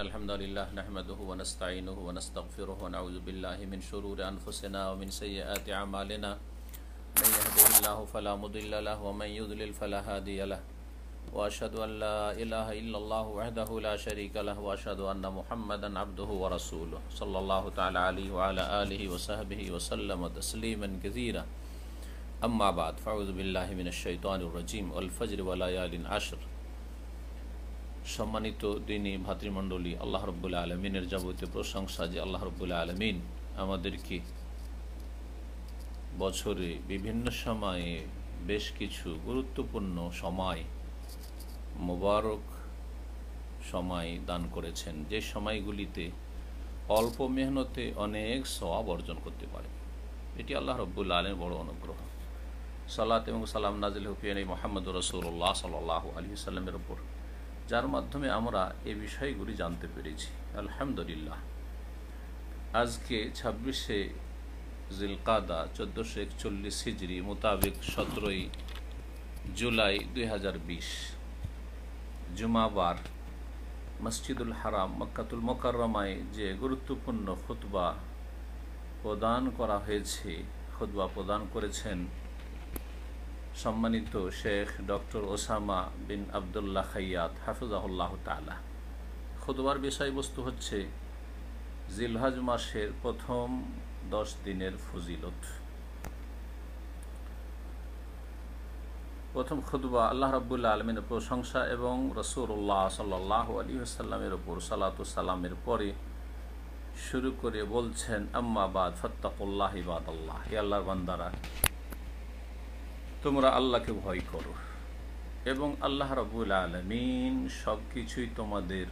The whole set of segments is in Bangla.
إن الحمد لله نحمده ونستعينه ونستغفره ونعوذ بالله من شرور أنفسنا ومن سيئات أعمالنا من يهده الله فلا مضل له ومن يضلل فلا هادي له وأشهد أن لا إله إلا الله وحده لا شريك له وأشهد أن محمدا عبده ورسوله صلى الله تعالى عليه وعلى آله وصحبه وسلم تسليما كثيرا أما بعد فأعوذ بالله من الشيطان الرجيم والفجر وليال عشر সম্মানিত দিনী ভাতৃমণ্ডলী, আল্লাহ রব্বুল্লা আলমিনের যাবতীয় প্রশংসা যে আল্লাহ রব্বুল্লা আলমিন আমাদেরকে বছরে বিভিন্ন সময়ে বেশ কিছু গুরুত্বপূর্ণ সময়, মোবারক সময় দান করেছেন, যে সময়গুলিতে অল্প মেহনতে অনেক সওয়াব অর্জন করতে পারে। এটি আল্লাহ রব্বুল্লা আলমের বড় অনুগ্রহ। সালাত এবং সালাম নাজিল হুফিয়ান মোহাম্মদ রসুল্লাহ সাল্লাহ আলী সাল্লামের ওপর যার মাধ্যমে আমরা এ বিষয়গুলি জানতে পেরেছি। আলহামদুলিল্লাহ। আজকে ছাব্বিশে জিলকাদা, চোদ্দোশো একচল্লিশ হিজড়ি মোতাবেক সতেরোই জুলাই দুই হাজার বিশ জুমাবার মসজিদুল হারাম মক্কাতুল মোকাররমায় যে গুরুত্বপূর্ণ খুতবা প্রদান করা হয়েছে, খুতবা প্রদান করেছেন সম্মানিত Sheikh doctor Osama bin Abdullah Khayyat হাফিজাহুল্লাহ তালা খুদবার বিষয়বস্তু হচ্ছে, জিলহাজ মাসের প্রথম দশ দিনের ফজিলত। প্রথম খুদবা আল্লাহ রবুল্লা আলমিনের প্রশংসা এবং রসুল্লাহ সাল্লাহ আলী আসাল্লামের ওপর সালাতামের পরে শুরু করে বলছেন আম্মাবাদ ফত্তাকুল্লাহ ইবাদ আল্লাহ আল্লাহর বান্দারা তোমরা আল্লাহকে ভয় করো। এবং আল্লাহ রবুল আলমিন সব কিছুই তোমাদের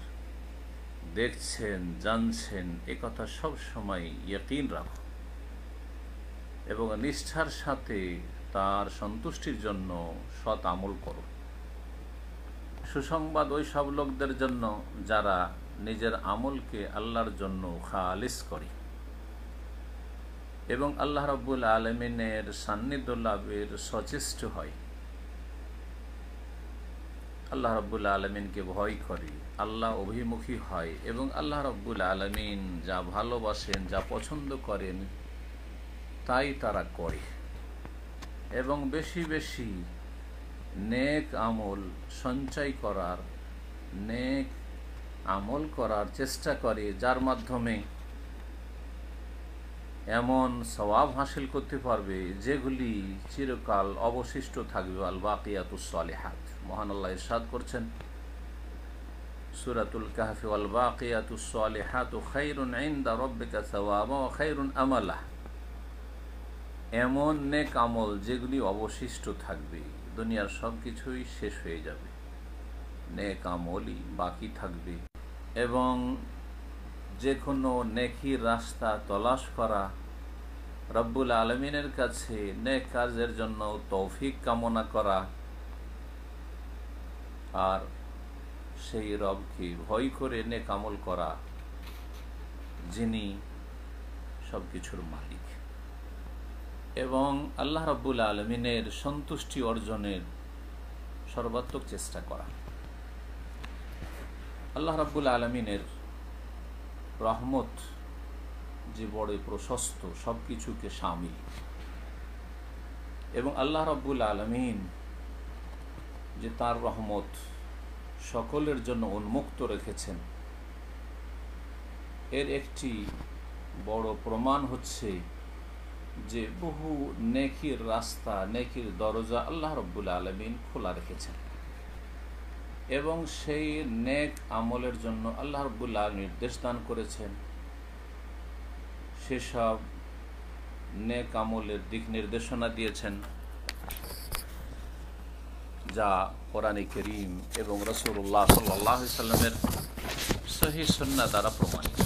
দেখছেন, জানছেন, এ কথা সব সময় ইয়কিন রাখো। এবং নিষ্ঠার সাথে তার সন্তুষ্টির জন্য সৎ আমল করো। সুসংবাদ ওই সব লোকদের জন্য যারা নিজের আমলকে আল্লাহর জন্য খালিস করে। এবং আল্লাহ রব্বুল আলমিনের সান্নিধ্য লাভের সচেষ্ট হয়। আল্লাহ রব্বুল আলমিনকে ভয় করে, আল্লাহ অভিমুখী হয় এবং আল্লাহ রব্বুল আলমিন যা ভালোবাসেন, যা পছন্দ করেন, তাই তারা করে। এবং বেশি বেশি নেক আমল সঞ্চয় করার, নেক আমল করার চেষ্টা করে, যার মাধ্যমে এমন সবাব হাসিল করতে পারবে যেগুলি চিরকাল অবশিষ্ট থাকবে আল বাকিয়াতুসালেহাত মহান আল্লাহ ইরশাদ করছেন, সুরাতুল কাহফি আল বাকিয়াতুসালেহাত খাইরুন ইনদা রব্বিকা সওয়াবা ও খাইরুন আমালা। এমন নেক আমল যেগুলি অবশিষ্ট থাকবে, দুনিয়ার সব কিছুই শেষ হয়ে যাবে। নেক আমলই বাকি থাকবে এবং যে কোনো নেকির রাস্তা তলাশ করা, রব্বুল আলমিনের কাছে নেক কাজের জন্য তৌফিক কামনা করা, আর সেই রবকে ভয় করে নেক আমল করা, যিনি সব কিছুর মালিক। এবং আল্লাহ রব্বুল আলমিনের সন্তুষ্টি অর্জনের সর্বাত্মক চেষ্টা করা। আল্লাহ রব্বুল আলমিনের রহমত যে বড় প্রশস্ত সব কিছুকে সামিল। এবং আল্লাহ রব্বুল আলমিন যে তার রহমত সকলের জন্য উন্মুক্ত রেখেছেন, এর একটি বড় প্রমাণ হচ্ছে যে বহু নেকির রাস্তা, নেকির দরজা আল্লাহ রব্বুল আলমিন খোলা রেখেছেন। এবং সেই নেক আমলের জন্য আল্লাহ রব্বুল্লাহ নির্দেশ দান করেছেন। সেসব নেক আমলের দিক নির্দেশনা দিয়েছেন, যা কোরআনে করিম এবং রসুল্লাহ সাল্লাহ সাল্লামের সহি সন্না দ্বারা প্রমাণিত।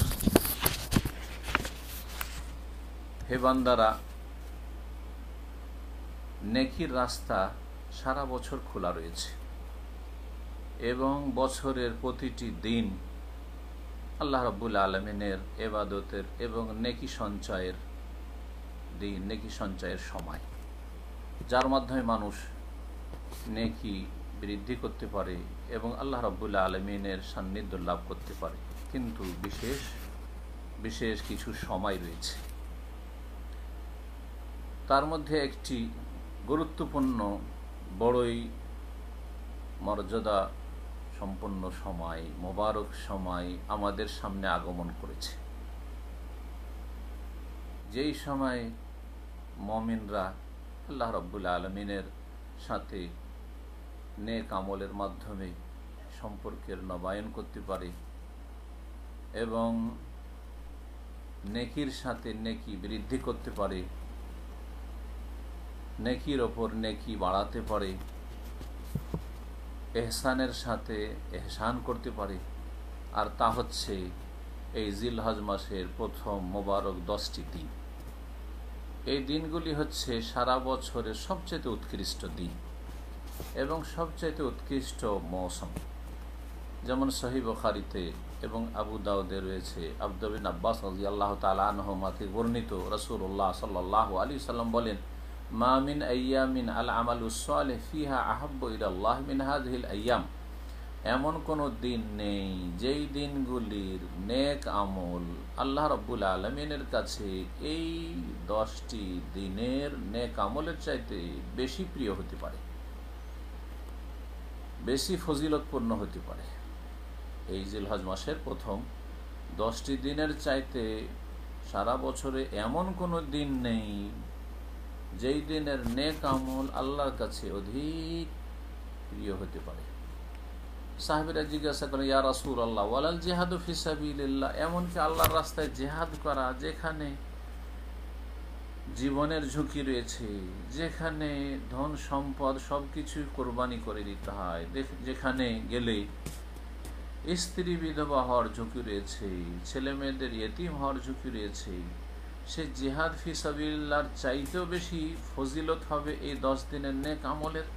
হে বান্দারা, নেকির রাস্তা সারা বছর খোলা রয়েছে। এবং বছরের প্রতিটি দিন আল্লাহ রব্বুল আলমিনের এবাদতের এবং নেকি সঞ্চয়ের দিন, নেকি সঞ্চয়ের সময়। যার মাধ্যমে মানুষ নেকি বৃদ্ধি করতে পারে এবং আল্লাহ রব্বুল্লা আলমিনের সান্নিধ্য লাভ করতে পারে। কিন্তু বিশেষ বিশেষ কিছু সময় রয়েছে। তার মধ্যে একটি গুরুত্বপূর্ণ, বড়ই মর্যাদা সম্পন্ন সময়, মোবারক সময় আমাদের সামনে আগমন করেছে। যেই সময় মমিনরা আল্লাহ রব্বুল আলমিনের সাথে নেক আমলের মাধ্যমে সম্পর্কের নবায়ন করতে পারে এবং নেকির সাথে নেকি বৃদ্ধি করতে পারে, নেকির ওপর নেকি বাড়াতে পারে এহসানের সাথে এহসান করতে পারে। আর তা হচ্ছে এই জিলহজ মাসের প্রথম মোবারক দশটি দিন। এই দিনগুলি হচ্ছে সারা বছরের সবচেয়ে উৎকৃষ্ট দিন এবং সবচেয়ে উৎকৃষ্ট মৌসুম। যেমন সহি বখারিতে এবং আবু দাউদে রয়েছে আবদবিন আব্বাস আলী আল্লাহ তালাহমাকে বর্ণিত রসুল্লাহ সাল্লাহ আলী সাল্লাম বলেন মামিন আয়ামিন আল আমাল ফিহা আহাব্ব মিন হাজহিল আয়াম এমন কোনো দিন নেই যেই দিনগুলির নেক আমল আল্লাহ রব্বুল আলমিনের কাছে এই দশটি দিনের নেক আমলের চাইতে বেশি প্রিয় হতে পারে। বেশি ফজিলতপূর্ণ হতে পারে। এই জিলহজ মাসের প্রথম দশটি দিনের চাইতে সারা বছরে এমন কোনো দিন নেই যেই দিনের নেক আমল আল্লাহর কাছে অধিক প্রিয় হতে পারে। সাহেবেরা জিজ্ঞাসা করেন ইয়া রাসুল আল্লাহ ওয়ালাল জেহাদ ফিসাবিল্লাহ এমনকি আল্লাহর রাস্তায় জেহাদ করা, যেখানে জীবনের ঝুঁকি রয়েছে, যেখানে ধন সম্পদ সব কিছুই কোরবানি করে দিতে হয় যেখানে গেলে স্ত্রী বিধবা হওয়ার ঝুঁকি রয়েছে ছেলে মেয়েদের ইয়েতিম হওয়ার ঝুঁকি রয়েছে সে জেহাদ ফিসাবিল্লার চাইতেও বেশি ফজিলত হবে এই দশ দিনের নেক আমলের।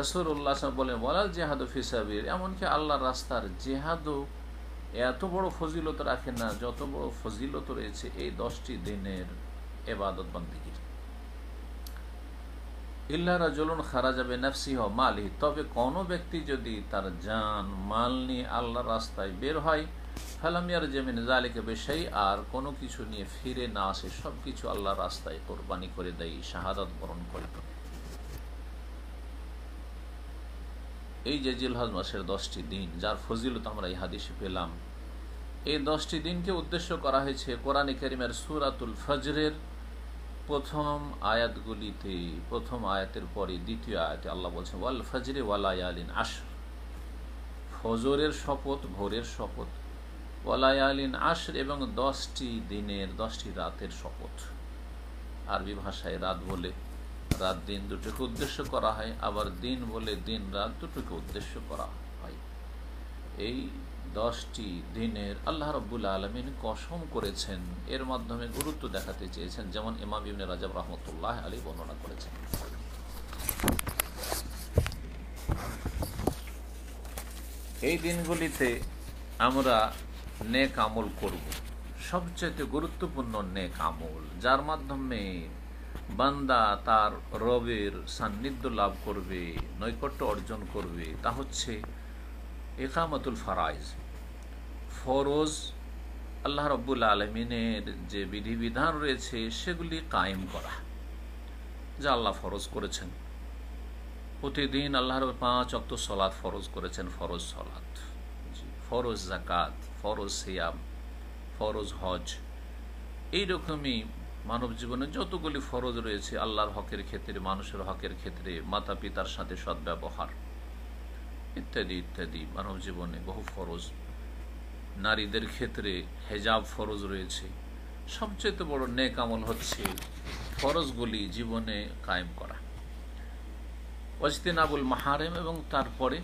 রসুল্লাহ বলে বলাল জেহাদ ফিসাবির এমনকি আল্লাহর রাস্তার জেহাদও এত বড় ফজিলত রাখে না, যত বড় ফজিলত রয়েছে এই দশটি দিনের এবাদত বন্দিগির। ইল্লারা জলুন খারা যাবে নাফসি হ মালি তবে কোনো ব্যক্তি যদি তার যান মাল নিয়ে আল্লাহ রাস্তায় বের হয় ফালামিয়ার জমিন জালিকে বেশাই আর কোনো কিছু নিয়ে ফিরে না আসে সব কিছু আল্লাহ রাস্তায় কোরবানি করে দেয়, শাহাদত বরণ করে এই যে জিলহজ মাসের দশটি দিন, যার ফজিলত আমরা এই পেলাম, এই দশটি দিনকে উদ্দেশ্য করা হয়েছে কোরআন করিমের সুরাতুল ফজরের প্রথম আয়াতগুলিতে, প্রথম আয়াতের পরে দ্বিতীয় আয়াতে আল্লাহ বলছেন ওয়াল ফজরে ওয়ালায়ালিন আশ ফজরের শপথ, ভোরের শপথ। ওয়ালায়ালিন আশর এবং দশটি দিনের, দশটি রাতের শপথ। আরবি ভাষায় রাত বলে রাত দিন দুটোকে উদ্দেশ্য করা হয়, আবার দিন বলে দিন রাত দুটোকে উদ্দেশ্য করা হয়। এই দশটি দিনের আল্লাহ রব্বুল আলমিন কসম করেছেন, এর মাধ্যমে গুরুত্ব দেখাতে চেয়েছেন, যেমন ইমাম ইবনে রাজাব রহমতুল্লাহ আলী বর্ণনা করেছেন। এই দিনগুলিতে আমরা নেক আমল করব। সবচেয়ে গুরুত্বপূর্ণ নেক আমল, যার মাধ্যমে বান্দা তার রবের সান্নিধ্য লাভ করবে, নৈকট্য অর্জন করবে, তা হচ্ছে একামতুল ফারাইজ। ফরজ আল্লাহ রব্বুল আলমিনের যে বিধিবিধান রয়েছে, সেগুলি কায়েম করা, যা আল্লাহ ফরজ করেছেন। প্রতিদিন আল্লাহর পাঁচ অক্ত সলাদ ফরজ করেছেন, ফরজ সলাদ ফরজ জাকাত ফরজ সিয়াম, ফরজ হজ এইরকমই মানব জীবনে যতগুলি ফরজ রয়েছে, আল্লাহর হকের ক্ষেত্রে, মানুষের হকের ক্ষেত্রে মাতা পিতার সাথে সদ্ব্যবহার, ইত্যাদি ইত্যাদি, মানব জীবনে বহু ফরজ। নারীদের ক্ষেত্রে হেজাব ফরজ রয়েছে। সবচেয়ে বড় নেক আমল হচ্ছে ফরজগুলি জীবনে কায়েম করা। ওয়াজতিনাবুল মাহারেম এবং তারপরে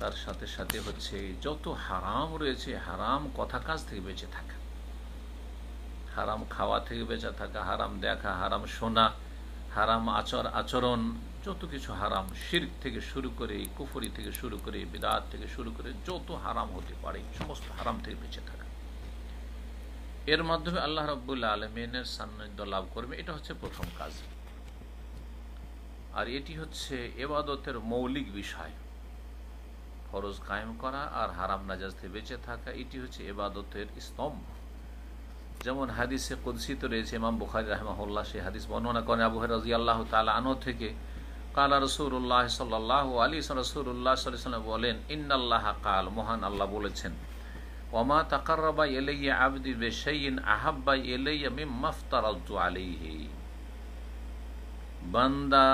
তার সাথে সাথে হচ্ছে যত হারাম রয়েছে, হারাম কথা কাজ থেকে বেঁচে থাকা। হারাম খাওয়া থেকে বেঁচে থাকা, হারাম দেখা, হারাম শোনা, হারাম আচর, আচরণ, যত কিছু হারাম, শির্ক থেকে শুরু করে, কুফরি থেকে শুরু করে, বিদাত থেকে শুরু করে যত হারাম হতে পারে, সমস্ত হারাম থেকে বেঁচে থাকা। এর মাধ্যমে আল্লাহ রব্বুল্লা আলমিনের সান্নিধ্য লাভ করবে। এটা হচ্ছে প্রথম কাজ। আর এটি হচ্ছে এবাদতের মৌলিক বিষয়। ফরজ কায়েম করা আর হারাম নাজাজ থেকে বেঁচে থাকা, এটি হচ্ছে এবাদতের স্তম্ভ। যেমন হাদিসে কুদ্সিত রয়েছে, ইমাম বুখারি রহমাহুল্লাহ সেই হাদিস বর্ণনা করেন, আবু রাজি আল্লাহ তালা আনো থেকে, কালা রসুল্লাহ সাল্লাহ আলী রসুল্লাহ সাল্লাম বলেন, ইন্নাল্লাহ কাল মহান আল্লাহ বলেছেন ওমা তাকারবা এলাইয়া আবদি বেশাইন আহাব্বা এলাইয়া মিম মাফতারাজু আলিহি বান্দা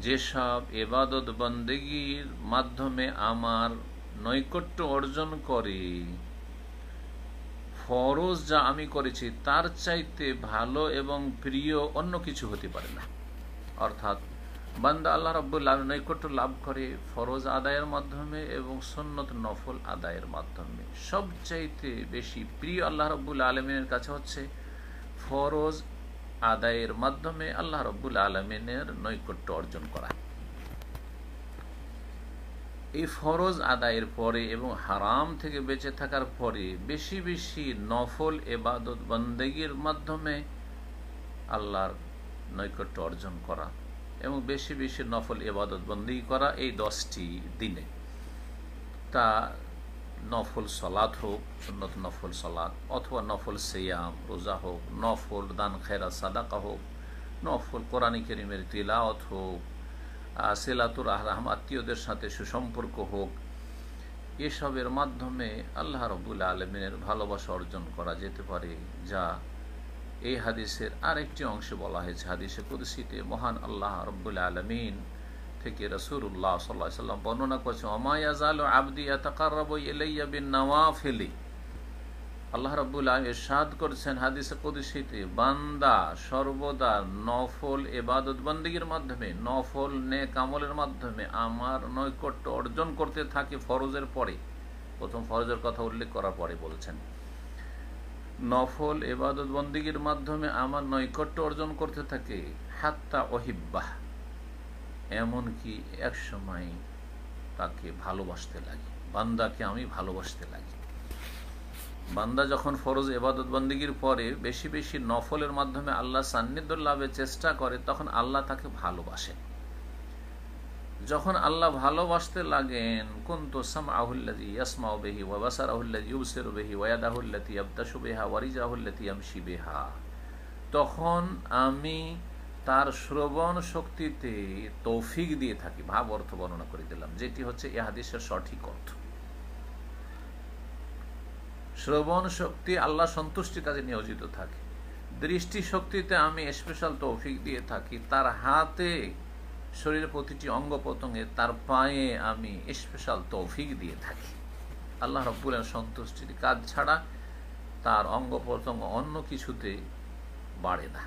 যেসব এবাদত বন্দেগীর মাধ্যমে আমার নৈকট্য অর্জন করে, ফরজ যা আমি করেছি তার চাইতে ভালো এবং প্রিয় অন্য কিছু হতে পারে না। অর্থাৎ, বান্দা আল্লাহ রব্বুল্লাহ নৈকট্য লাভ করে ফরজ আদায়ের মাধ্যমে এবং সন্নত নফল আদায়ের মাধ্যমে। সবচাইতে বেশি প্রিয় আল্লাহ রব্বুল আলমিনের কাছে হচ্ছে ফরজ আদায়ের মাধ্যমে আল্লাহ রব্বুল আলমিনের নৈকট্য অর্জন করা। এই ফরজ আদায়ের পরে এবং হারাম থেকে বেঁচে থাকার পরে বেশি বেশি নফল এবাদত বন্দেগীর মাধ্যমে আল্লাহর নৈকট্য অর্জন করা এবং বেশি বেশি নফল এবাদত বন্দি করা এই দশটি দিনে। তা নফল সলাদ হোক, সুন্নত নফল সলাদ অথবা নফল সেয়াম, রোজা হোক, নফল দান, খেরা, সাদাকা হোক, নফল কোরআন করিমের তিলাওয়াত হোক সেলাতুর আহরাম, আত্মীয়দের সাথে সুসম্পর্ক হোক, এসবের মাধ্যমে আল্লাহ রবুল আলমিনের ভালোবাসা অর্জন করা যেতে পারে, যা এই হাদিসের আরেকটি অংশে বলা হয়েছে। হাদিসে কুদসিতে মহান আল্লাহ রব্বুল আলমিন থেকে রসুল্লাহ সাল্লাহ সাল্লাম বর্ণনা করছে আল্লাহ রব্বুল এরশাদ করছেন হাদিসে কুদসিতে, বান্দা সর্বদা নফল এবাদত বন্দীগীর মাধ্যমে, নফল নে কামলের মাধ্যমে আমার নৈকট্য অর্জন করতে থাকে ফরজের পরে। প্রথম ফরজের কথা উল্লেখ করার পরে বলছেন, নফল এবাদত বন্দীগীর মাধ্যমে আমার নৈকট্য অর্জন করতে থাকে, হাত্তা অহিব্বাহ এমনকি এক সময় তাকে ভালোবাসতে লাগে। বান্দাকে আমি ভালোবাসতে লাগি। বান্দা যখন ফরজ এবাদত বন্দীগীর পরে বেশি বেশি নফলের মাধ্যমে আল্লাহ সান্নিধ্য লাভের চেষ্টা করে, তখন আল্লাহ তাকে ভালোবাসেন। যখন আল্লাহ ভালোবাসতে লাগেন, কুন্তু সামাহুল্লাজি ইয়াসমাউ বেহি ওয়াবাসারাহুল্লাজি ইউসির বেহি ওয়াদাহুল্লাতি আবদাসু বেহা ওয়ারিজাহুল্লাতি আমশি বেহা। তখন আমি তার শ্রবণ শক্তিতে তৌফিক দিয়ে থাকি, ভাব অর্থ বর্ণনা করে দিলাম, যেটি হচ্ছে এ হাদিসের সঠিক অর্থ। শ্রবণ শক্তি আল্লাহ সন্তুষ্টি কাজে নিয়োজিত থাকে। দৃষ্টি শক্তিতে আমি স্পেশাল তৌফিক দিয়ে থাকি, তার হাতে শরীরের প্রতিটি অঙ্গ প্রত্যঙ্গে, তার পায়ে আমি স্পেশাল তৌফিক দিয়ে থাকি। আল্লাহ রব্বুলের সন্তুষ্টির কাজ ছাড়া তার অঙ্গ প্রত্যঙ্গ অন্য কিছুতে বাড়ে না।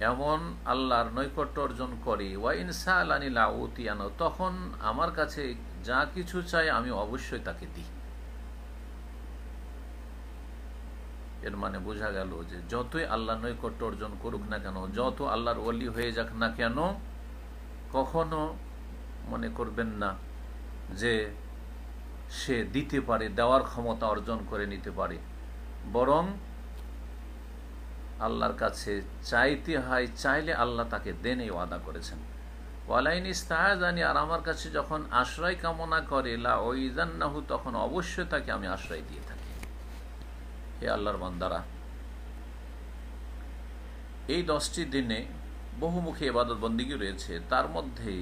এমন আল্লাহর নৈকট্য অর্জন করে। ওয়া ইনসা আলানিলাউতিয়ানো তখন আমার কাছে যা কিছু চাই আমি অবশ্যই তাকে দিই। এর মানে বোঝা গেল যে যতই আল্লাহ নৈকট্য অর্জন করুক না কেন, যত আল্লাহর অলি হয়ে যাক না কেন, কখনো মনে করবেন না যে সে দিতে পারে, দেওয়ার ক্ষমতা অর্জন করে নিতে পারে। বরং আল্লাহর কাছে চাইতে হয়, চাইলে আল্লাহ তাকে দেন এই ওয়াদা করেছেন। ওয়ালাইন ইস্তাহাজানি আর আমার কাছে যখন আশ্রয় কামনা করে, লা ওইজান্নাহু তখন অবশ্যই তাকে আমি আশ্রয় দিয়ে থাকি। হে আল্লাহর বান্দারা, এই দশটি দিনে বহুমুখী এবাদত বন্দিগি রয়েছে। তার মধ্যে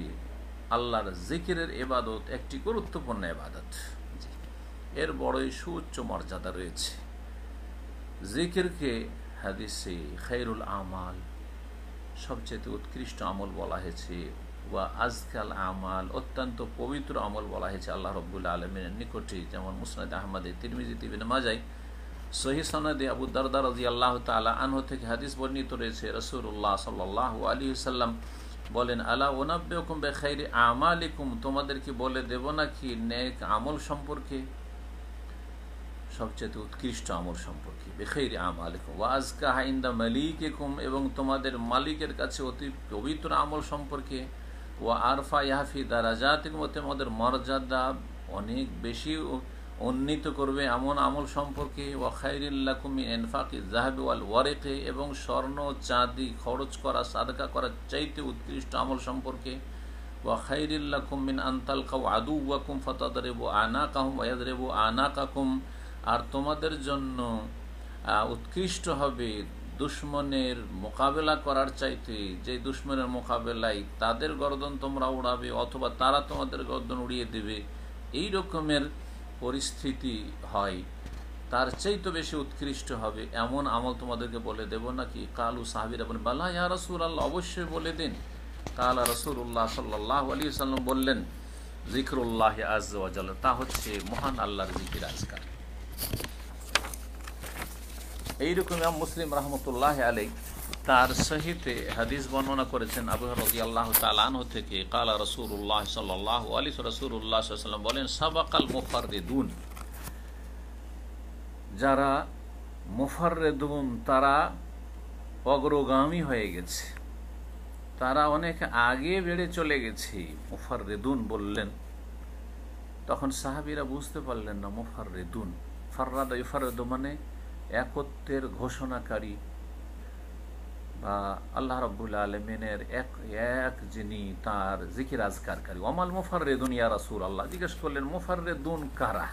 আল্লাহর জিকিরের এবাদত একটি গুরুত্বপূর্ণ এবাদত। এর বড়ই সুউচ্চ মর্যাদা রয়েছে। জিকিরকে হাদিসে খৈরুল আমাল সবচেয়ে উৎকৃষ্ট আমল বলা হয়েছে। বা আজকাল আমাল, অত্যন্ত পবিত্র আমল বলা হয়েছে আল্লাহ রব্বুল্লা আলমিনের নিকটে। যেমন মুসনাদ আহমদে তিরমিজি তিবিন মাজাই সহি সনদে আবু দারদার রাজি আল্লাহ তালা আনহ থেকে হাদিস বর্ণিত রয়েছে। রসুল্লাহ সাল্লাহ আলী সাল্লাম বলেন, আলা ওনাব্বেকুম বেখাইরি আমালিকুম? তোমাদেরকে বলে দেব নাকি নেক আমল সম্পর্কে? সবচেয়ে উৎকৃষ্ট আমল সম্পর্কে। বেখাইরি আমালিকুম। ওয়াজকা হাইন্দা মালিকুম এবং তোমাদের মালিকের কাছে অতি পবিত্র আমল সম্পর্কে। ওয়া আরফা ইয়াহাফি মধ্যে আমাদের মর্যাদা অনেক বেশি উন্নীত করবে এমন আমল সম্পর্কে। ওয়াখাইরিল্লাকুমি এনফাকি জাহাবি ওয়াল ওয়ারেকে এবং স্বর্ণ চাঁদি খরচ করা, সাদকা করার চাইতে উৎকৃষ্ট আমল সম্পর্কে। ওয়াখাইরিল্লাকুম মিন আন্তাল কাউ আদু ওয়াকুম ফতাদরেবু আনা কাহুম ওয়াদরেবু আনা কাকুম আর তোমাদের জন্য উৎকৃষ্ট হবে দুশ্মনের মোকাবেলা করার চাইতে যে দুশ্মনের মোকাবেলায় তাদের গর্দন তোমরা উড়াবে অথবা তারা তোমাদের গর্দন উড়িয়ে দেবে, এই রকমের পরিস্থিতি হয়। তার চাইতে বেশি উৎকৃষ্ট হবে এমন আমল তোমাদেরকে বলে দেব নাকি? কালু সাহাবির বলেন বাল্লাহ ইয়া রসুল আল্লাহ অবশ্যই বলে দিন। কাল কালা রসুল্লাহ সাল্লাহ আলী সাল্লাম বললেন জিক্রুল্লাহ আজ তা হচ্ছে মহান আল্লাহর জিকির আজকাল। এইরকম মুসলিম রহমতুল্লাহ আলী তার সহিতে হাদিস বর্ণনা করেছেন আবু রাজি আল্লাহ তালাহ থেকে কালা রসুল্লাহ সাল্লাহ আলী রসুল্লাহ সাল্লাম বলেন, সাবাকাল মুফারদুন যারা মুফাররেদুন, তারা অগ্রগামী হয়ে গেছে। তারা অনেক আগে বেড়ে চলে গেছে, মুফাররেদুন বললেন। তখন সাহাবিরা বুঝতে পারলেন না মুফাররেদুন। ফার্রাদ ইফারদু মানে একত্বের ঘোষণাকারী বা আল্লাহ রব্বুল আলমিনের এক এক যিনি তার জিকির আজকারকারী। অমাল মুফাররেদুন ইয়া রাসুল আল্লাহ জিজ্ঞেস করলেন, মুফাররেদুন কারা?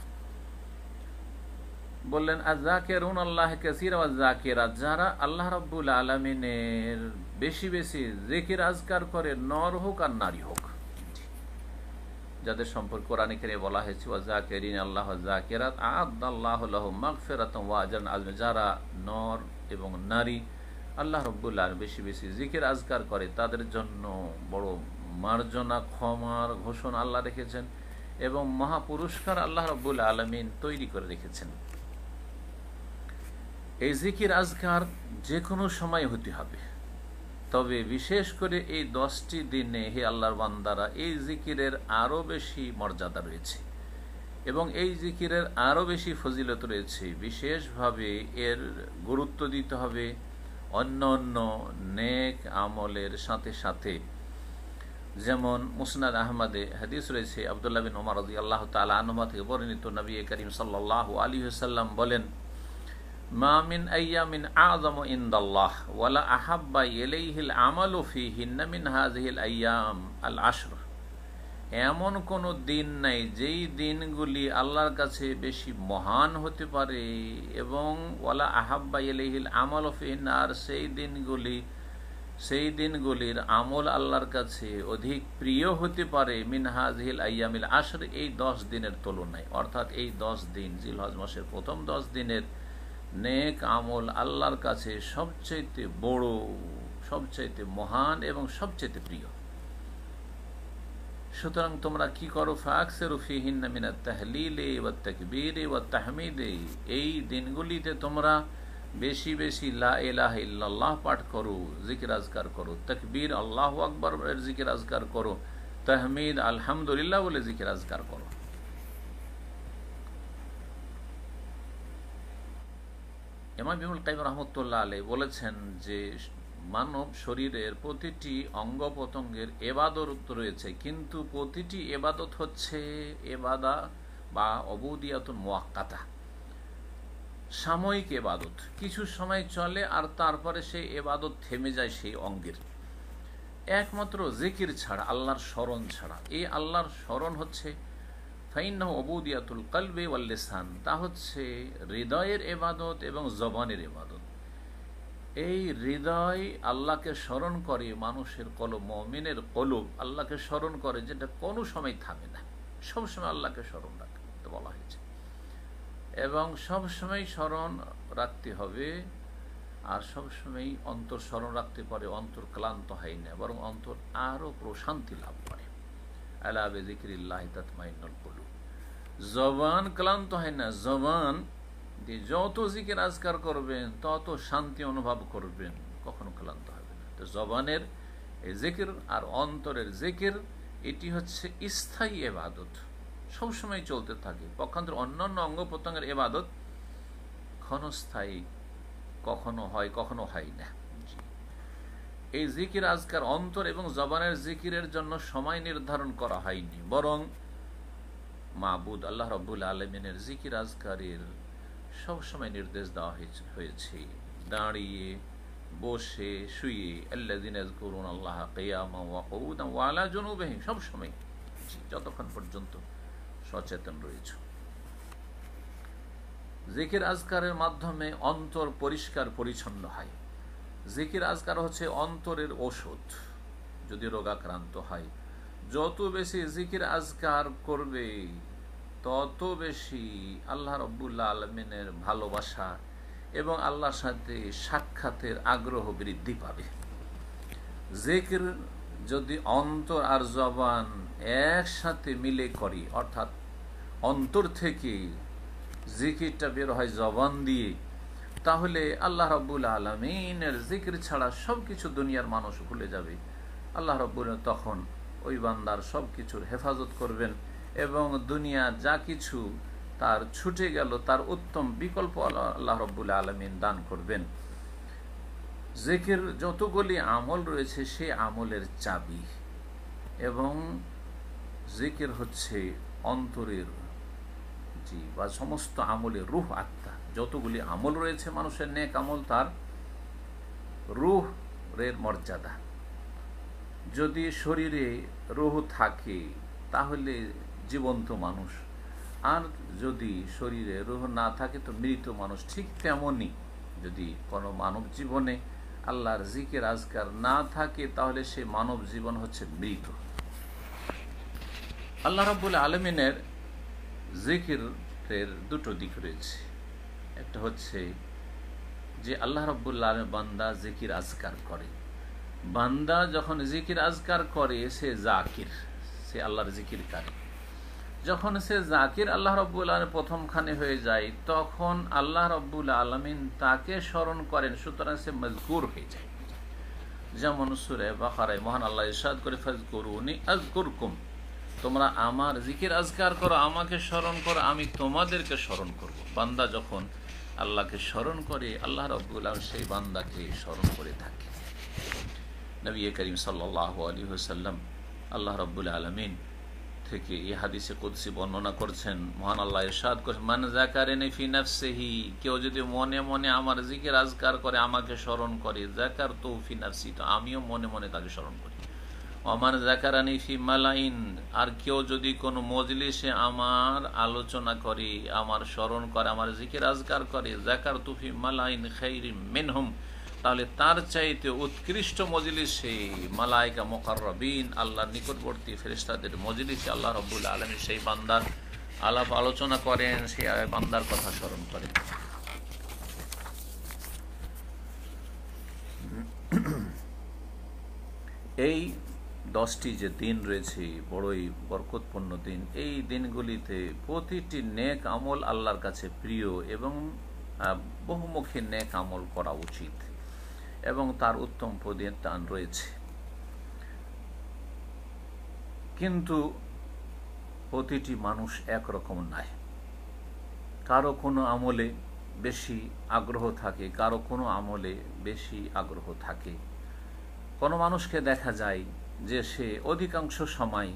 বললেন আজাকেরুন আল্লাহ কাসির জাকেরা যারা আল্লাহ রব্বুল আলমিনের বেশি বেশি জেকির আজকার করে, নর হোক আর নারী হোক। যাদের সম্পর্কে কোরআনিকে বলা হয়েছে ওয়াজাকেরিন আল্লাহ জাকেরাত আদ আল্লাহ মাগফেরাত ওয়াজান আজমে যারা নর এবং নারী, আল্লাহ রব্বুল্লাহ বেশি বেশি জিকির আজকার করে। তাদের জন্য বড় মার্জনা, ক্ষমার ঘোষণা আল্লাহ রেখেছেন এবং মহাপুরস্কার আল্লাহ রব্বুল আলমিন তৈরি করে রেখেছেন। এই জিকির আজকার যে কোনো সময় হতে হবে। তবে বিশেষ করে এই দশটি দিনে হে আল্লাহর বান্দারা, এই জিকিরের আরও বেশি মর্যাদা রয়েছে এবং এই জিকিরের আরও বেশি ফজিলত রয়েছে। বিশেষভাবে এর গুরুত্ব দিতে হবে অন্য অন্য নেক আমলের সাথে সাথে। যেমন মুসনাদ আহমদে হাদিস রয়েছে, আবদুল্লাহ বিন ওমর আল্লাহ তালা আনমা থেকে বর্ণিত নবী করিম সাল্লাহ আলী সাল্লাম বলেন মা মিন আইয়ামিন আযম ইনদাল্লাহ ওয়ালা আহাব্বা ইলাইহিল আমালু ফীহিন্না মিন হাযিহিল আইয়াম আল আশর। এমন কোন দিন নাই যেই দিনগুলি আল্লাহর কাছে বেশি মহান হতে পারে এবং ওয়ালা আহাব্বা ইলাইহিল আমালু ফীহিন্না আর সেই দিনগুলি, সেই দিনগুলির আমল আল্লাহর কাছে অধিক প্রিয় হতে পারে মিনহাজহিল আয়ামিল আশর এই দশ দিনের তুলনায়। অর্থাৎ এই দশ দিন, জিলহজ মাসের প্রথম দশ দিনের নেক আমল আল্লাহর কাছে সবচাইতে বড়, সবচাইতে মহান এবং সবচাইতে প্রিয়। সুতরাং তোমরা কি করো? ফাকসের ফিহিনা তাহলিলে ও তকবীরে ও তাহমিদে। এই দিনগুলিতে তোমরা বেশি বেশি লা এলাহ পাঠ করো, জিকির আজকার করো, তকবীর আল্লাহ আকবর জিকির আজকার করো, তাহমিদ আলহামদুলিল্লাহ বলে জিকির আজকার করো। ইমাম বিমুল কাইম রহমতুল্লাহ আলী বলেছেন যে মানব শরীরের প্রতিটি অঙ্গ প্রত্যঙ্গের এবাদত রয়েছে, কিন্তু প্রতিটি এবাদত হচ্ছে এবাদা বা অবুদিয়াতুন মোয়াক্কাতা, সাময়িক এবাদত। কিছু সময় চলে আর তারপরে সেই এবাদত থেমে যায় সেই অঙ্গের। একমাত্র জিকির ছাড়া, আল্লাহর স্মরণ ছাড়া। এই আল্লাহর স্মরণ হচ্ছে ফাইন্না অবুদিয়াতুল কালবে ওয়াল্লেসান তা হচ্ছে হৃদয়ের এবাদত এবং জবানের এবাদত এই হৃদয় আল্লাহকে স্মরণ করে মানুষের কলব, মমিনের কলব আল্লাহকে স্মরণ করে, যেটা কোনো সময় থামে না। সবসময় আল্লাহকে স্মরণ রাখতে বলা হয়েছে। এবং সবসময় স্মরণ রাখতে হবে, আর সবসময় অন্তর স্মরণ রাখতে পারে, অন্তর ক্লান্ত হয় না, বরং অন্তর আরও প্রশান্তি লাভ করে। আল্লাহ জিকিরিল্লাহ তাতমাইনুল কলু জবান ক্লান্ত হয় না, জবান যত জিকির আজকার করবেন, তত শান্তি অনুভব করবেন, কখনো ক্লান্ত হবে না। তো জবানের জেকির আর অন্তরের জেকির, এটি হচ্ছে স্থায়ী এবাদত। সবসময় চলতে থাকে। পক্ষান্তর অন্যান্য অঙ্গ প্রত্যঙ্গের এবাদত ক্ষণস্থায়ী কখনো হয় কখনো হয় না। এই জিকির আজকার অন্তর এবং জবানের জিকিরের জন্য সময় নির্ধারণ করা হয়নি। বরং মাহবুদ আল্লাহ রব্বুল আলমিনের জিকির আজকারের সবসময় নির্দেশ দেওয়া হয়েছে দাঁড়িয়ে, বসে, শুয়ে আল্লাদিন করুন আল্লাহ ওয়ালা জনুবাহিম সবসময় যতক্ষণ পর্যন্ত সচেতন রয়েছে। জিকির আজকারের মাধ্যমে অন্তর পরিষ্কার পরিচ্ছন্ন হয়। জিকির আজকার হচ্ছে অন্তরের ওষুধ, যদি রোগাক্রান্ত হয়। যত বেশি জিকির আজকার করবে তত বেশি আল্লাহ রব্বুল্লা আলমিনের ভালোবাসা এবং আল্লাহর সাথে সাক্ষাতের আগ্রহ বৃদ্ধি পাবে। জিকির যদি অন্তর আর জবান একসাথে মিলে করি, অর্থাৎ অন্তর থেকে জিকিরটা বের হয় জবান দিয়ে, তাহলে আল্লাহ রব্বুল আলমিনের জিকির ছাড়া সব কিছু দুনিয়ার মানুষ ভুলে যাবে। আল্লাহ রব্বুল তখন ওই বান্দার সব কিছুর হেফাজত করবেন। এবং দুনিয়া যা কিছু তার ছুটে গেল, তার উত্তম বিকল্প আল্লাহ রব্বুল আলমিন দান করবেন। জেকের যতগুলি আমল রয়েছে সে আমলের চাবি। এবং জেকের হচ্ছে অন্তরের জি বা সমস্ত আমলের রুহ আত্মা। যতগুলি আমল রয়েছে মানুষের নেক আমল, তার রুহের মর্যাদা। যদি শরীরে রুহ থাকে, তাহলে জীবন্ত মানুষ। আর যদি শরীরে রুহ না থাকে, তো মৃত মানুষ ঠিক তেমনই। যদি কোনো মানব জীবনে আল্লাহর জিকের, আজকার না থাকে, তাহলে সে মানব জীবন হচ্ছে মৃত। আল্লাহ রাবুল আলমিনের জিকিরের দুটো দিক রয়েছে। একটা হচ্ছে যে আল্লাহ রব্বুল্লাহ বান্দা জিকির আজকার করে। বান্দা যখন জিকির আজকার করে, সে জাকির, সে আল্লাহর জিকির করে যখন সে জাকির আল্লাহ রব্বুল আলম প্রথমখানে হয়ে যায়, তখন আল্লাহ রব্বুল আলমিন তাকে স্মরণ করেন, সুতরাং সে মজগুর হয়ে যায়। যেমন সুরে বাখারায় মহান আল্লাহ ইসাদ করে ফজ করুনি আজগুর কুম তোমরা আমার জিকির আজকার করো, আমাকে স্মরণ করো, আমি তোমাদেরকে স্মরণ করব। বান্দা যখন আল্লাহকে স্মরণ করে, আল্লাহ রব্বুল আলম সেই বান্দাকে স্মরণ করে থাকে। নবী করিম সাল্লাহ আলী সাল্লাম আল্লাহ রব্বুল আলমিন থেকে এই হাদিসে কুদ্সি বর্ণনা করছেন, মহান আল্লাহ ইরশাদ করছেন, মান জাকারেনি ফি নাফসিহি কেউ যদি মনে মনে আমার জিকির আজকার করে, আমাকে স্মরণ করে জাকার তো ফি নাফসি তো আমিও মনে মনে তাকে স্মরণ করি। আমার জাকারানি ফি মালাইন আর কেউ যদি কোনো মজলিসে আমার আলোচনা করে, আমার স্মরণ করে, আমার জিকির আজকার করে জাকার তুফি মালাইন খৈরি মেনহম তাহলে তার চাইতে উৎকৃষ্ট মজলিসে মালাইকা মোকারবিন আল্লাহর নিকটবর্তী ফেরিস্তাদের মজলিসে আল্লাহ রব্বুল আলমী সেই বান্দার আলাপ আলোচনা করেন সেই বান্দার কথা স্মরণ করেন। এই দশটি যে দিন রয়েছে, বড়ই বরকতপূর্ণ দিন, এই দিনগুলিতে প্রতিটি নেক আমল আল্লাহর কাছে প্রিয় এবং বহুমুখী নেক আমল করা উচিত। এবং তার উত্তম পদের টান রয়েছে। কিন্তু প্রতিটি মানুষ একরকম নাই। কারও কোনো আমলে বেশি আগ্রহ থাকে, কারও কোনো আমলে বেশি আগ্রহ থাকে। কোনো মানুষকে দেখা যায় যে সে অধিকাংশ সময়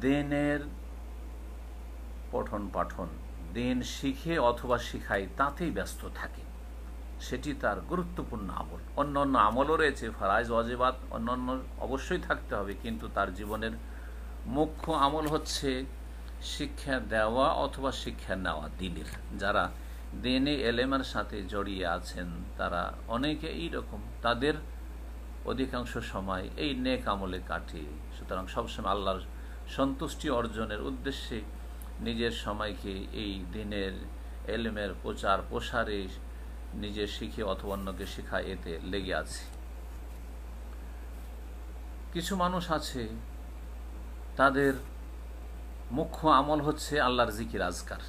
দিনের পঠন পাঠন দিন শিখে অথবা শিখায়, তাতেই ব্যস্ত থাকে। সেটি তার গুরুত্বপূর্ণ আমল। অন্য অন্য আমলও রয়েছে, ফারাইজ অজেবাদ অন্য অন্য অবশ্যই থাকতে হবে, কিন্তু তার জীবনের মুখ্য আমল হচ্ছে শিক্ষা দেওয়া অথবা শিক্ষা নেওয়া দিনের। যারা দিনে এলেমের সাথে জড়িয়ে আছেন, তারা অনেকে এইরকম। তাদের অধিকাংশ সময় এই নেক আমলে কাটে। সুতরাং সবসময় আল্লাহর সন্তুষ্টি অর্জনের উদ্দেশ্যে নিজের সময়কে এই দিনের এলেমের প্রচার প্রসারে নিজে শিখে অথবা অন্যকে শেখায় এতে লেগে আছে। কিছু মানুষ আছে, তাদের মুখ্য আমল হচ্ছে আল্লাহর জিকির আজকার।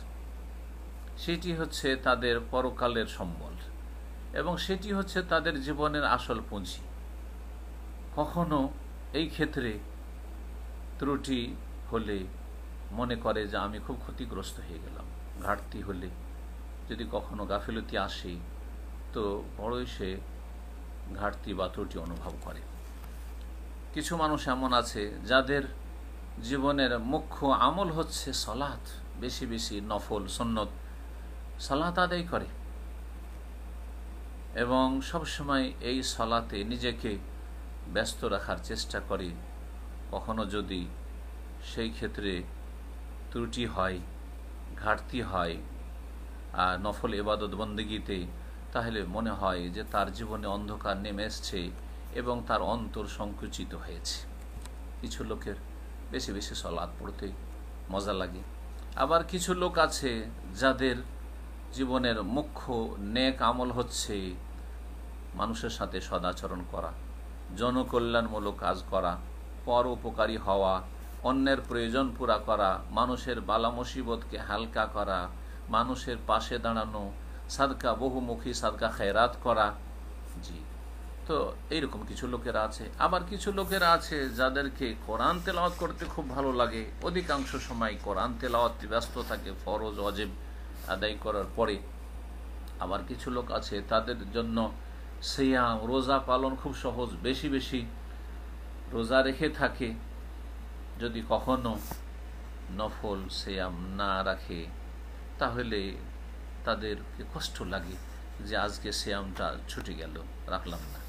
সেটি হচ্ছে তাদের পরকালের সম্বল এবং সেটি হচ্ছে তাদের জীবনের আসল পুঁজি। কখনো এই ক্ষেত্রে ত্রুটি হলে মনে করে যে আমি খুব ক্ষতিগ্রস্ত হয়ে গেলাম, ঘাটতি হলে যদি কখনো গাফিলতি আসে, তো বড়ই সে ঘাটতি বা ত্রুটি অনুভব করে। কিছু মানুষ এমন আছে যাদের জীবনের মুখ্য আমল হচ্ছে সলাৎ, বেশি বেশি নফল, সন্নত। সালাত আদায় করে। এবং সবসময় এই সলাতে নিজেকে ব্যস্ত রাখার চেষ্টা করে। কখনো যদি সেই ক্ষেত্রে ত্রুটি হয়, ঘাটতি হয় নফল এবাদত বন্দিগিতে, তাহলে মনে হয় যে তার জীবনে অন্ধকার নেমে এসছে এবং তার অন্তর সংকুচিত হয়েছে। কিছু লোকের বেশি বেশি সলাদ পড়তে মজা লাগে। আবার কিছু লোক আছে যাদের জীবনের মুখ্য নেক আমল হচ্ছে মানুষের সাথে সদাচরণ করা, জনকল্যাণমূলক কাজ করা, পর উপকারী হওয়া, অন্যের প্রয়োজন পুরা করা, মানুষের বালা মুসিবতকে হালকা করা মানুষের পাশে দাঁড়ানো, সাদকা, বহুমুখী, সাদকা খেরাত করা, জি। তো এইরকম কিছু লোকেরা আছে। আবার কিছু লোকেরা আছে যাদেরকে কোরআন তেলাওয়াত করতে খুব ভালো লাগে। অধিকাংশ সময় কোরআন তেলাওয়াত ব্যস্ত থাকে, ফরজ অজেব আদায় করার পরে। আবার কিছু লোক আছে, তাদের জন্য সিয়াম, রোজা পালন খুব সহজ, বেশি বেশি রোজা রেখে থাকে। যদি কখনো নফল সিয়াম না রাখে তাহলে তাদেরকে কষ্ট লাগে যে আজকে সিয়ামটা ছুটে গেল, রাখলাম না।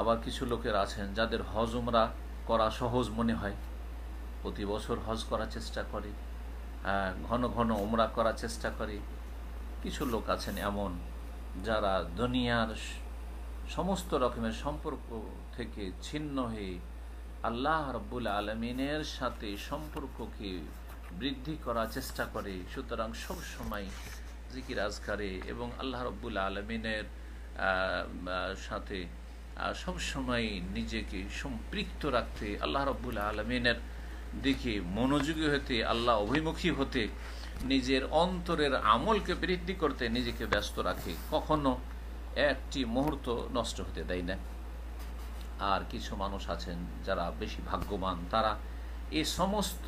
আবার কিছু লোকের আছেন যাদের হজ উমরা করা সহজ মনে হয়। প্রতি বছর হজ করার চেষ্টা করে ঘন ঘন উমরা করার চেষ্টা করে। কিছু লোক আছেন এমন যারা দুনিয়ার সমস্ত রকমের সম্পর্ক থেকে ছিন্ন হয়ে আল্লাহ রব্বুল আলমিনের সাথে সম্পর্ককে বৃদ্ধি করার চেষ্টা করে, সুতরাং সব সময় জিকির আজকারে এবং আল্লাহ রব্বুল আলমিনের সাথে সব সময় নিজেকে সম্পৃক্ত রাখতে, আল্লাহ রব্বুল আলমিনের দিকে মনোযোগী হতে, আল্লাহ অভিমুখী হতে, নিজের অন্তরের আমলকে বৃদ্ধি করতে নিজেকে ব্যস্ত রাখে। কখনো একটি মুহূর্ত নষ্ট হতে দেয় না। আর কিছু মানুষ আছেন যারা বেশি ভাগ্যবান, তারা এই সমস্ত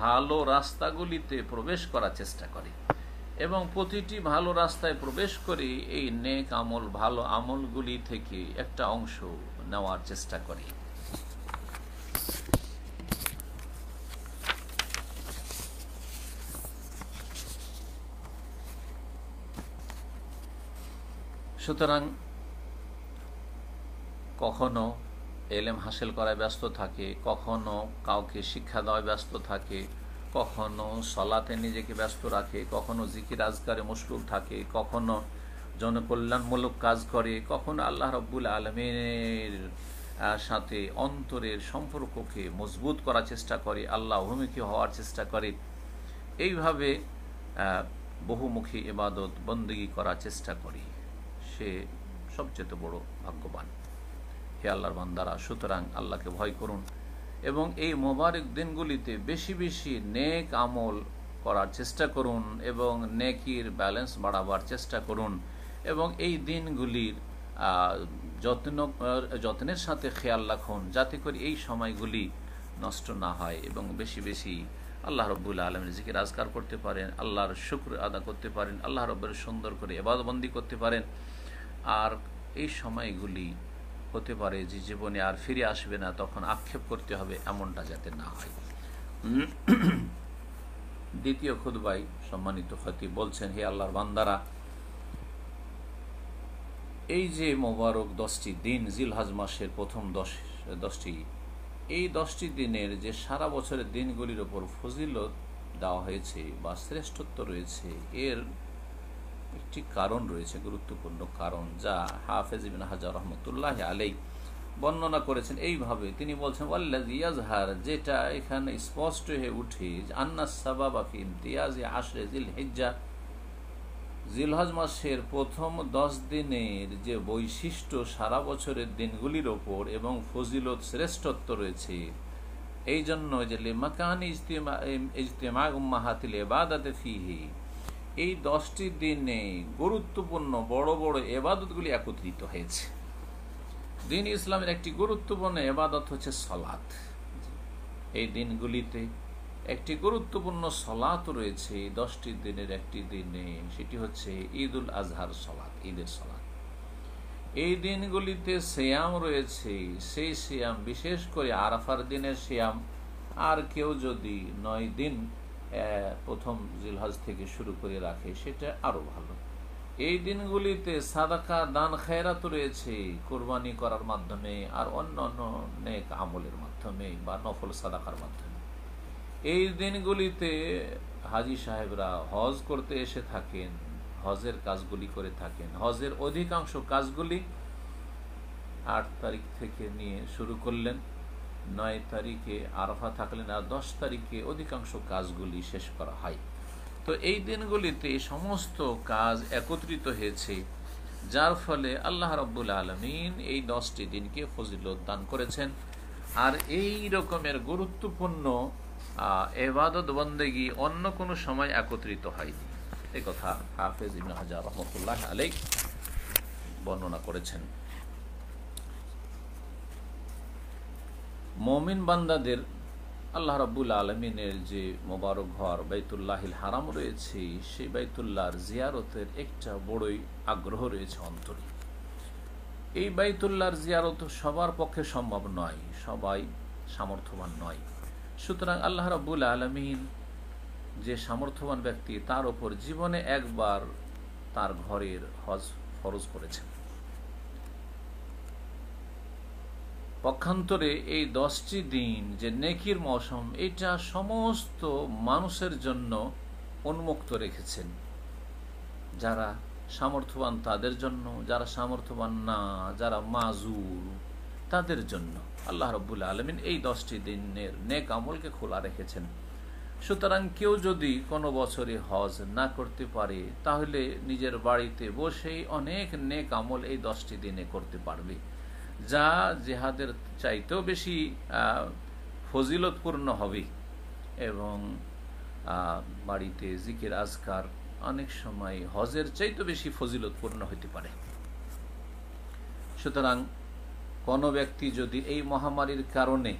ভালো রাস্তাগুলিতে প্রবেশ করার চেষ্টা করে এবং প্রতিটি ভালো রাস্তায় প্রবেশ করে এই নেক আমল, ভালো আমলগুলি থেকে একটা অংশ নেওয়ার চেষ্টা করে। সুতরাং কখনো এলেম হাসিল করায় ব্যস্ত থাকে, কখনো কাউকে শিক্ষা দেওয়ায় ব্যস্ত থাকে, কখনো সলাতে নিজেকে ব্যস্ত রাখে, কখনো জিকির আজগারে মশলুল থাকে, কখনো জনকল্যাণমূলক কাজ করে, কখনো আল্লাহ রব্বুল আলমের সাথে অন্তরের সম্পর্ককে মজবুত করার চেষ্টা করে, আল্লাহ অভিমুখী হওয়ার চেষ্টা করে। এইভাবে বহুমুখী এবাদত বন্দী করার চেষ্টা করি। সে সবচেয়ে বড় ভাগ্যবান। হে আল্লাহর বান্দারা, সুতরাং আল্লাহকে ভয় করুন। এবং এই মোবারক দিনগুলিতে বেশি বেশি নেক আমল করার চেষ্টা করুন এবং নেকির ব্যালেন্স বাড়াবার চেষ্টা করুন। এবং এই দিনগুলির যত্ন, যত্নের সাথে খেয়াল রাখুন যাতে করে এই সময়গুলি নষ্ট না হয় এবং বেশি বেশি আল্লাহ রব্বুল আলমের জিকে রাজগার করতে পারেন, আল্লাহর শুক্র আদা করতে পারেন, আল্লাহ রব্বের সুন্দর করে এবাদবন্দি করতে পারেন। আর এই সময়গুলি হতে পারে যে জীবনে আর ফিরে আসবে না, তখন আক্ষেপ করতে হবে এমনটা যাতে না হয়। দ্বিতীয় খুদবাই সম্মানিত ক্ষতি বলছেন, হে আল্লাহর বান্দারা, এই যে মোবারক দশটি দিন, জিলহাজ মাসের প্রথম দশ, দশটি, এই দশটি দিনের যে সারা বছরের দিনগুলির ওপর ফজিলত দেওয়া হয়েছে বা শ্রেষ্ঠত্ব রয়েছে, এর একটি কারণ রয়েছে, গুরুত্বপূর্ণ কারণ, যা হাফেজ ইবিন হাজার রহমতুল্লাহ আলাই বর্ণনা করেছেন এইভাবে। তিনি বলছেন ইয়াজহার যেটা এখানে স্পষ্ট হয়ে উঠে আন্না সাবাবাফি ইমতিয়াজে আশরে জিল হিজ্জা জিলহজ মাসের প্রথম দশ দিনের যে বৈশিষ্ট্য সারা বছরের দিনগুলির ওপর এবং ফজিলত শ্রেষ্ঠত্ব রয়েছে, এই জন্য যে, লেমাকান ইজতেমা ইজতেমা, উম্মাহাতিল এবাদাতে ফিহি এই দশটি দিনে গুরুত্বপূর্ণ বড় বড় এবাদতগুলি একত্রিত হয়েছে। দিন ইসলামের একটি গুরুত্বপূর্ণ এবাদত হচ্ছে সলাৎ। এই দিনগুলিতে একটি গুরুত্বপূর্ণ সলাত রয়েছে। দশটি দিনের একটি দিনে সেটি হচ্ছে ঈদ উল আজহার সলাৎ, ঈদের সলাৎ। এই দিনগুলিতে শ্যাম রয়েছে। সেই শ্যাম বিশেষ করে আরাফার দিনের শ্যাম আর কেউ যদি নয় দিন প্রথম জিলহজ থেকে শুরু করে রাখে, সেটা আরও ভালো। এই দিনগুলিতে সাদাকা দান খেরাত রয়েছে, কোরবানি করার মাধ্যমে আর অন্য অন্য নেক আমলের মাধ্যমে বা নফল সাদাকার মাধ্যমে। এই দিনগুলিতে হাজি সাহেবরা হজ করতে এসে থাকেন, হজের কাজগুলি করে থাকেন। হজের অধিকাংশ কাজগুলি আট তারিখ থেকে নিয়ে শুরু করলেন। নয় তারিখে আরফা থাকলেন আর দশ তারিখে অধিকাংশ কাজগুলি শেষ করা হয়। তো এই দিনগুলিতে সমস্ত কাজ একত্রিত হয়েছে, যার ফলে আল্লাহ রব্বুল আলমিন এই দশটি দিনকে ফজিলত দান করেছেন। আর এই রকমের গুরুত্বপূর্ণ এবাদত বন্দেগি অন্য কোনো সময় একত্রিত হয়নি। এই কথা হাফেজ ইবন রহমতুল্লাহ আলাই বর্ণনা করেছেন। মমিন বান্দাদের আল্লাহ রাবুল আলমিনের যে মোবারক ঘর বাইতুল্লাহিল হারাম রয়েছে, সেই বাইতুল্লাহর জিয়ারতের একটা বড়ই আগ্রহ রয়েছে অন্তরে। এই বাইতুল্লাহর জিয়ারত সবার পক্ষে সম্ভব নয়, সবাই সামর্থ্যবান নয়। সুতরাং আল্লাহ রাবুল আলমিন যে সামর্থ্যবান ব্যক্তি, তার ওপর জীবনে একবার তার ঘরের হজ ফরজ করেছেন। পক্ষান্তরে এই দশটি দিন যে নেকির মৌসুম, এটা সমস্ত মানুষের জন্য উন্মুক্ত রেখেছেন। যারা সামর্থ্যবান তাদের জন্য, যারা সামর্থ্যবান না, যারা মাজুর, তাদের জন্য। আল্লাহ রব্বুল আলমিন এই দশটি দিনের নেক আমলকে খোলা রেখেছেন। সুতরাং কেউ যদি কোনো বছরে হজ না করতে পারে, তাহলে নিজের বাড়িতে বসেই অনেক নেক আমল এই দশটি দিনে করতে পারবে। যা জেহাদের চাইতেও বেশি ফজিলতপূর্ণ হবে। এবং বাড়িতে জিকের, আজকার অনেক সময় হজের চাইতে বেশি ফজিলতপূর্ণ হতে পারে। সুতরাং কোনো ব্যক্তি যদি এই মহামারীর কারণে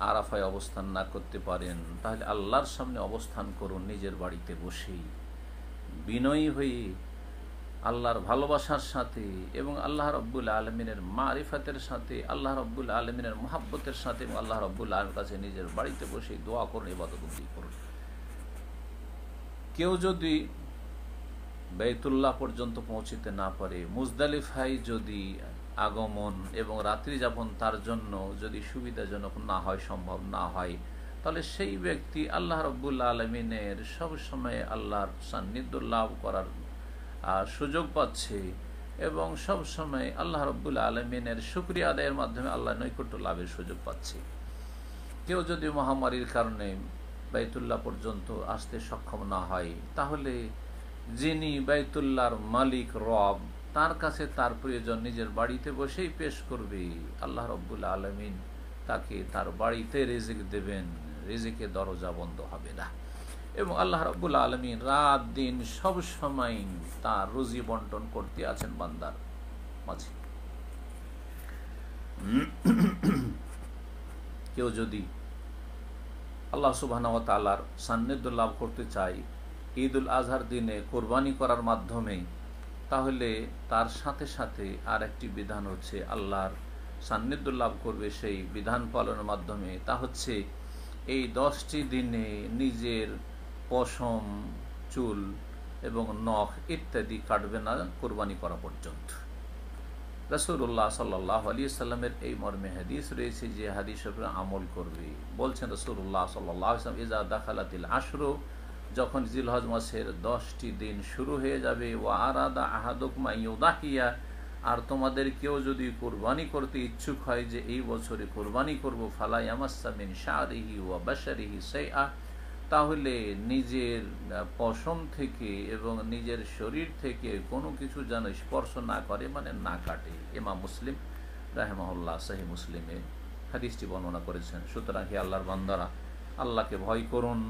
আরাফায় অবস্থান না করতে পারেন, তাহলে আল্লাহর সামনে অবস্থান করুন নিজের বাড়িতে বসেই। বিনয়ী হয়ে আল্লাহর ভালোবাসার সাথে এবং আল্লাহ রব্বুল আলমিনের মারিফাতের সাথে, আল্লাহ রব্বুল আলমিনের মহাব্বতের সাথে এবং আল্লাহ রব্বুল আলমের কাছে নিজের বাড়িতে বসে দোয়া করুন এবাদবন্দি করুন। কেউ যদি বেতুল্লাহ পর্যন্ত পৌঁছিতে না পারে, মুজদালিফাই যদি আগমন এবং রাত্রি যাপন তার জন্য যদি সুবিধাজনক না হয়, সম্ভব না হয়, তাহলে সেই ব্যক্তি আল্লাহ রব্বুল আলমিনের সবসময় আল্লাহর সান্নিধ্য লাভ করার সুযোগ পাচ্ছে। এবং সব সময় আল্লাহ রব্বুল আলমিনের সুক্রিয়া আদায়ের মাধ্যমে আল্লাহ নৈকট্য লাভের সুযোগ পাচ্ছে। কেউ যদি মহামারীর কারণে বাইতুল্লাহ পর্যন্ত আসতে সক্ষম না হয়, তাহলে যিনি বাইতুল্লাহর মালিক রব, তার কাছে তার প্রয়োজন নিজের বাড়িতে বসেই পেশ করবে। আল্লাহ রব্বুল আলমিন তাকে তার বাড়িতে রেজিক দেবেন। রেজিকে দরজা বন্ধ হবে না। এবং আল্লাহ রব্বুল আলমিন রাত দিন সব সময় তার রুজি বন্টন করতে আছেন বান্দার মাঝে। কেউ যদি আল্লাহ সুবাহ তালার সান্নিধ্য লাভ করতে চায় ঈদ উল আজহার দিনে কোরবানি করার মাধ্যমে, তাহলে তার সাথে সাথে আর একটি বিধান হচ্ছে আল্লাহর সান্নিধ্য লাভ করবে সেই বিধান পালনের মাধ্যমে। তা হচ্ছে এই দশটি দিনে নিজের পশম, চুল এবং নখ ইত্যাদি কাটবে না কোরবানি করা পর্যন্ত। রসুল্লাহ সাল্লাহ আলী সাল্লামের এই মর্মে হাদিস রয়েছে যে হাদিস আমল করবে। বলছেন রসুল্লাহ সাল্লাহ ইজা দাখালাতিল আশরো যখন জিলহজ মাসের দশটি দিন শুরু হয়ে যাবে ও আরাদা আহাদুকমা ইউদাহিয়া আর তোমাদের কেউ যদি কোরবানি করতে ইচ্ছুক হয় যে এই বছরে কোরবানি করব ফালাই আমাসামিন শাহরিহি ও বাসারিহি সেই আহ তাহলে নিজের পশম থেকে এবং নিজের শরীর থেকে কোনো কিছু যেন স্পর্শ না করে মানে না কাটে। এমা মুসলিম রাহেমাহুল্লাহ সাহি মুসলিমে হাদিসটি বর্ণনা করেছেন। সুতরাং হে আল্লাহর বান্দারা, আল্লাহকে ভয় করুন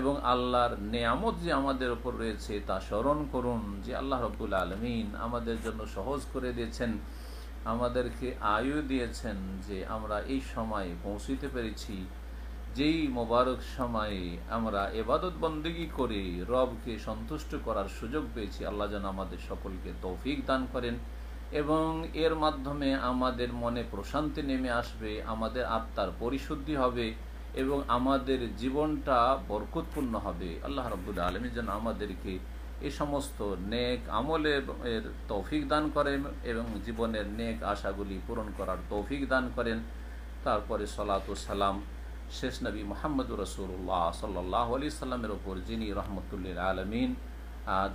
এবং আল্লাহর নেয়ামত যে আমাদের ওপর রয়েছে তা স্মরণ করুন যে আল্লাহ রব্বুল আলমিন আমাদের জন্য সহজ করে দিয়েছেন, আমাদেরকে আয়ু দিয়েছেন যে আমরা এই সময় পৌঁছিতে পেরেছি। যেই মোবারক সময়ে আমরা এবাদত বন্দী করে রবকে সন্তুষ্ট করার সুযোগ পেয়েছি, আল্লাহ যেন আমাদের সকলকে তৌফিক দান করেন এবং এর মাধ্যমে আমাদের মনে প্রশান্তি নেমে আসবে, আমাদের আত্মার পরিশুদ্ধি হবে এবং আমাদের জীবনটা বরকতপূর্ণ হবে। আল্লাহ রব্বুল আলমী যেন আমাদেরকে এই সমস্ত নেক আমলের এর তৌফিক দান করেন এবং জীবনের নেক আশাগুলি পূরণ করার তৌফিক দান করেন। তারপরে সলাত সালাম শেষ নবী মোহাম্মদ রসুল্লাহ সাল্লাহ আলি সাল্লামের ওপর যিনি রহমতুল্লিল আলমিন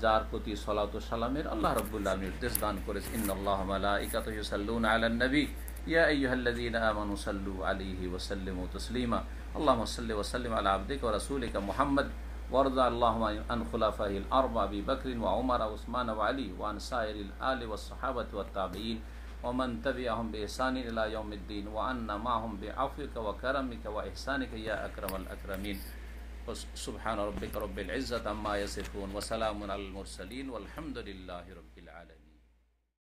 যার প্রতি সলাত সালামের আল্লাহ রবুল্লাহ নির্দেশ দান করেছে ইন্নআল্লাহ মালাইকাতুসাল্লুন আলান নবী يا أيها الذين آمنوا صلوا عليه وسلموا تسليما اللهم صل وسلم على عبدك ورسولك محمد وارض اللهم عن خلفائه الأربع أبي بكر وعمر وعثمان وعلي وعن سائر الآل والصحابة والتابعين ومن تبعهم بإحسان إلى يوم الدين وعنا معهم بعفوك وكرمك وإحسانك يا أكرم الأكرمين. سبحان ربك رب العزة عما يصفون وسلام على المرسلين والحمد لله رب